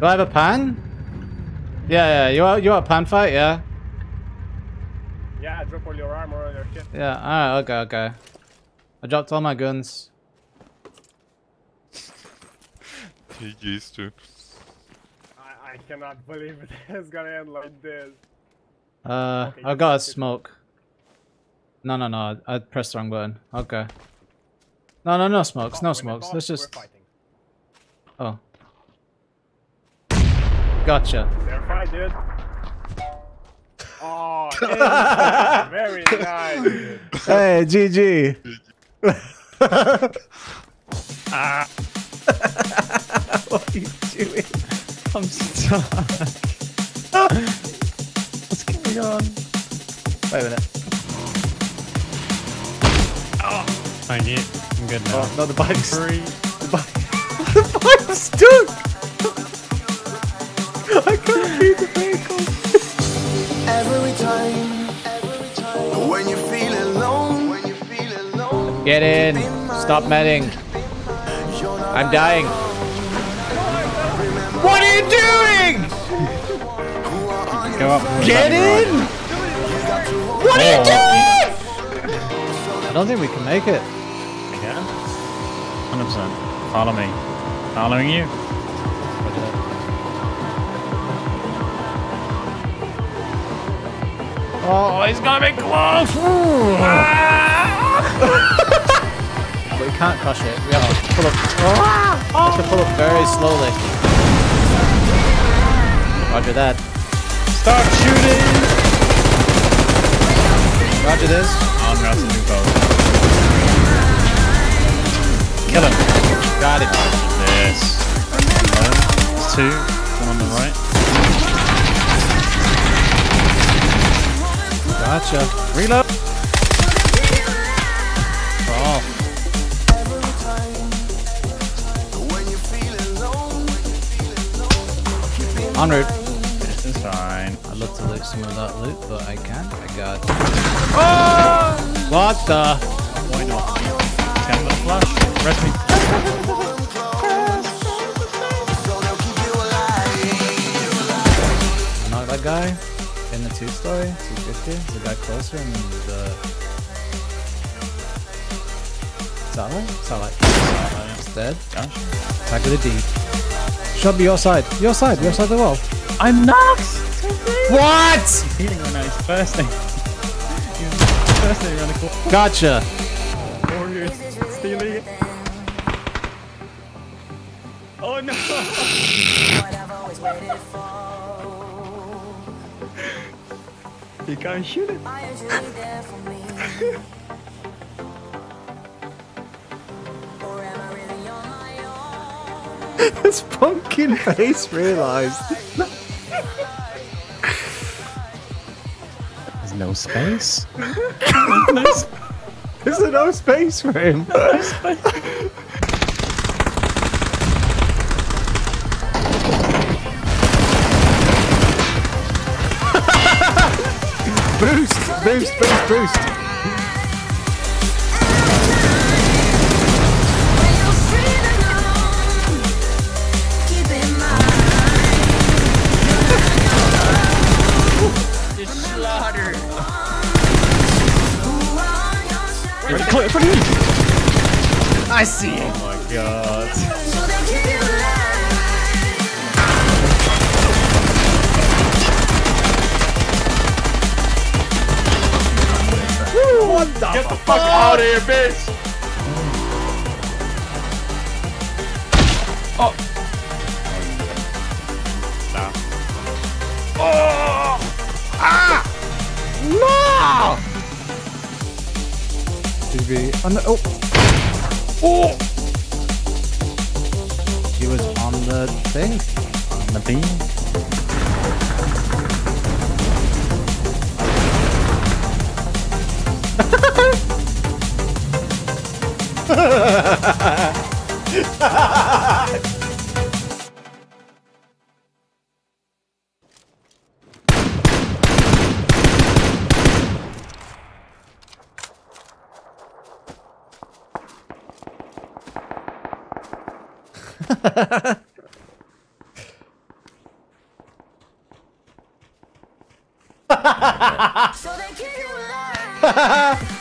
Do I have a pan? Yeah, yeah. You want you want a pan fight? Yeah. Yeah, drop all your armor and your shit. Yeah. All right. Okay. Okay. I dropped all my guns. GG's, dude. I, I cannot believe it is gonna end like this. Uh, Okay, I you got a smoke. No, no, no. I pressed the wrong button. Okay. No, no, no smokes. No Oh, smokes. Let's just. Oh. Gotcha. Fair fight, dude. Oh, very nice, dude. Hey, GG. what are you doing? I'm stuck. What's going on? Wait a minute. Oh, Thank you. I'm good now. Oh, no, the bike's Free. The bike. the bike's stuck. I can't beat the vehicle. Every time, every time. When you feel alone, when you feel alone. Get in. Stop medding. I'm dying. What are you doing? Go up. Get in! What are you doing? I don't think we can make it. Yeah. 100%. Follow me. Following you. Oh, he's gonna be close! but we can't crush it. We have to pull up. We have to pull up very slowly. Roger that. Start shooting! Roger this. Oh, no, that's a new boat. Kill him. Got it. Yes. There's two. Gotcha. Reload. Oh, When you feel alone, en route. This is fine. I'd love to loot some of that loot, but I can't. I got. Oh! What the? Why not? Scan the flash. Rest me. so they'll keep you alive. I knocked that guy in the two story, 250. There's a guy closer and the. Satellite? Satellite. It's dead. Gosh. Tag with a D. Should be your side. Your side. Your side of the wall. I'm not! What? Healing when I was bursting. he was bursting around the corner. Gotcha. Warriors stealing it. Oh no! you can't shoot it. this pumpkin face realized. There's no space. There's no space for him. Boost, boost, boost, boost. Ready, clear in front of you. I see it. Oh my god. The Get the fuck out of here, bitch! Oh! Ah! No! TV. On the, oh. Oh! He was on the thing. On the beam. so they kick you alive.